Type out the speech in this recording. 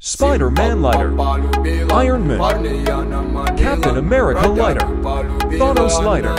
Spider-Man lighter, Iron Man, Captain America lighter, Thanos lighter,